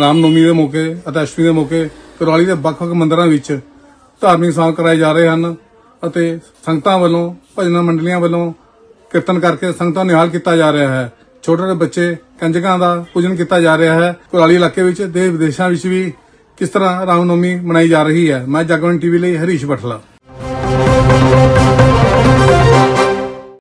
ਰਾਮਨੌਮੀ ਦੇ ਮੌਕੇ ਅਤੇ ਅਸ਼ਟਮੀ ਦੇ ਮੌਕੇ ਕੁਰਾਲੀ ਦੇ ਵੱਖ-ਵੱਖ ਮੰਦਿਰਾਂ ਵਿੱਚ ਧਾਰਮਿਕ ਸਮਾਗਮ ਕਰਾਏ ਜਾ ਰਹੇ ਹਨ ਅਤੇ ਸੰਗਤਾਂ ਵੱਲੋਂ, ਭਜਨ ਮੰਡਲੀਆਂ ਵੱਲੋਂ ਕੀਰਤਨ ਕਰਕੇ ਸੰਗਤਾਂ ਨਿਹਾਲ ਕੀਤਾ ਜਾ ਰਿਹਾ ਹੈ। ਛੋਟੇ ਛੋਟੇ ਬੱਚੇ, ਕੰਜਕਾਂ ਦਾ ਪੂਜਨ ਕੀਤਾ ਜਾ ਰਿਹਾ ਹੈ। ਕੁਰਾਲੀ ਇਲਾਕੇ ਵਿੱਚ ਦੇਸ਼ ਵਿਦੇਸ਼ਾਂ ਵਿੱਚ ਵੀ ਕਿਸ ਤਰ੍ਹਾਂ ਰਾਮਨੌਮੀ ਮਨਾਈ ਜਾ ਰਹੀ ਹੈ? ਮੈਂ ਜਗਵੰਤ ਟੀਵੀ ਲਈ ਹਰੀਸ਼ ਬਠਲਾ।